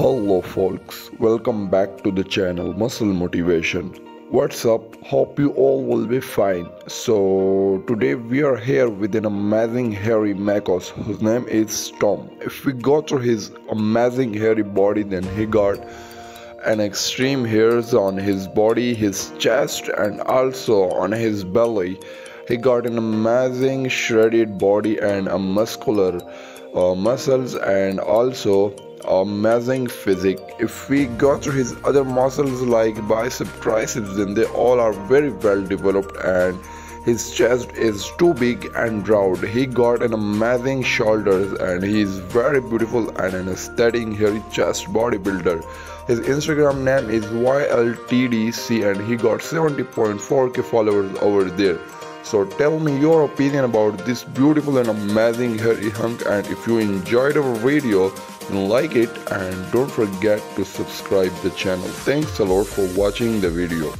Hello folks, welcome back to the channel Muscle Motivation. What's up? Hope you all will be fine. So today we are here with an amazing hairy Makos whose name is Tom. If we go through his amazing hairy body then he got an extreme hairs on his body, his chest and also on his belly. He got an amazing shredded body and a muscular uh, muscles and also amazing physique. If we go through his other muscles like bicep triceps then they all are very well developed and his chest is too big and round. He got an amazing shoulders and he is very beautiful and an aesthetic hairy chest bodybuilder. His instagram name is yltdc and he got 70.4k followers over there so tell me your opinion about this beautiful and amazing hairy hunk and if you enjoyed our video like it and don't forget to subscribe the channel. Thanks a lot for watching the video